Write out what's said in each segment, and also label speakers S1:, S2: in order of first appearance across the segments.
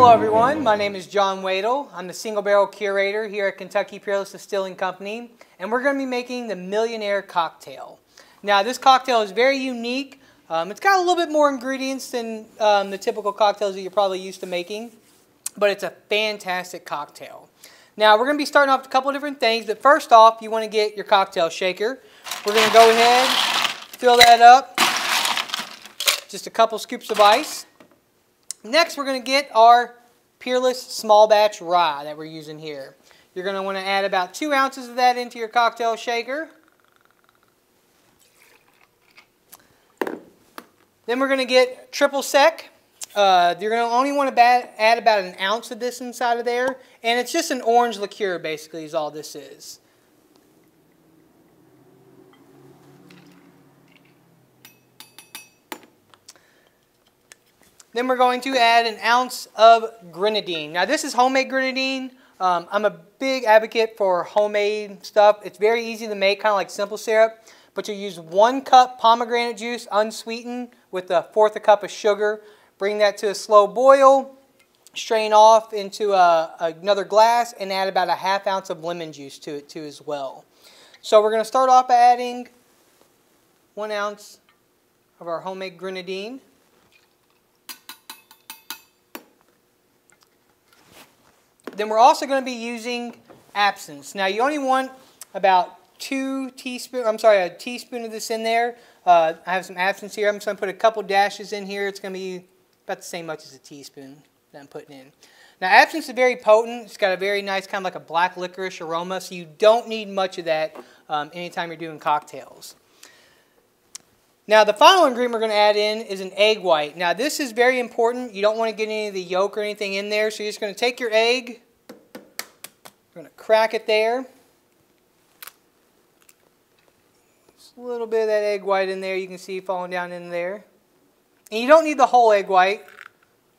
S1: Hello everyone, my name is John Wadle. I'm the single barrel curator here at Kentucky Peerless Distilling Company and we're going to be making the Millionaire Cocktail. Now this cocktail is very unique. Um, it's got a little bit more ingredients than um, the typical cocktails that you're probably used to making, but it's a fantastic cocktail. Now we're going to be starting off with a couple of different things, but first off you want to get your cocktail shaker. We're going to go ahead, fill that up, just a couple scoops of ice. Next, we're going to get our Peerless Small Batch Rye that we're using here. You're going to want to add about two ounces of that into your cocktail shaker. Then we're going to get triple sec. Uh, you're going to only want to add about an ounce of this inside of there. And it's just an orange liqueur, basically, is all this is. Then we're going to add an ounce of grenadine. Now this is homemade grenadine. Um, I'm a big advocate for homemade stuff. It's very easy to make, kind of like simple syrup. But you use one cup pomegranate juice unsweetened with a fourth a cup of sugar. Bring that to a slow boil. Strain off into a, another glass and add about a half ounce of lemon juice to it too as well. So we're going to start off by adding one ounce of our homemade grenadine. Then we're also going to be using absinthe. Now you only want about two teaspoons, I'm sorry, a teaspoon of this in there. Uh, I have some absinthe here. I'm just going to put a couple dashes in here. It's going to be about the same much as a teaspoon that I'm putting in. Now absinthe is very potent. It's got a very nice kind of like a black licorice aroma, so you don't need much of that um, anytime you're doing cocktails. Now the final ingredient we're going to add in is an egg white. Now this is very important. You don't want to get any of the yolk or anything in there, so you're just going to take your egg, we're going to crack it there. Just a little bit of that egg white in there you can see falling down in there. And you don't need the whole egg white,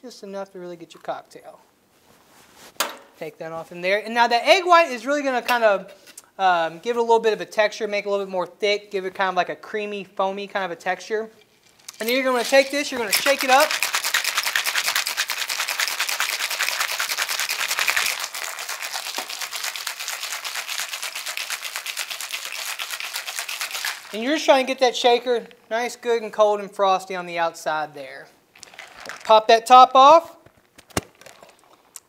S1: just enough to really get your cocktail. Take that off in there. And now the egg white is really going to kind of um, give it a little bit of a texture, make it a little bit more thick, give it kind of like a creamy, foamy kind of a texture. And then you're going to take this, you're going to shake it up. And you're just trying to get that shaker nice, good, and cold and frosty on the outside there. Pop that top off.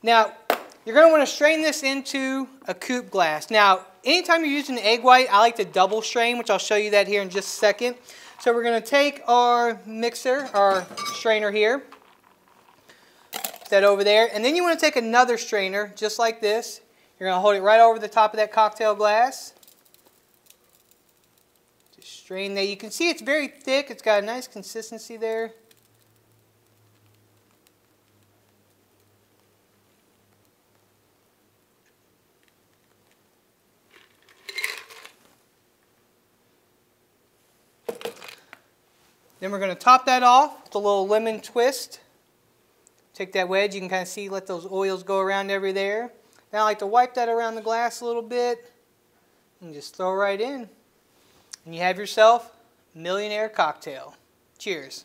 S1: Now, you're going to want to strain this into a coupe glass. Now, anytime you're using egg white, I like to double strain, which I'll show you that here in just a second. So we're going to take our mixer, our strainer here, that over there, and then you want to take another strainer, just like this. You're going to hold it right over the top of that cocktail glass. Strain that. You can see it's very thick. It's got a nice consistency there. Then we're going to top that off with a little lemon twist. Take that wedge, you can kind of see, let those oils go around every there. Now I like to wipe that around the glass a little bit and just throw right in. And you have yourself millionaire cocktail. Cheers.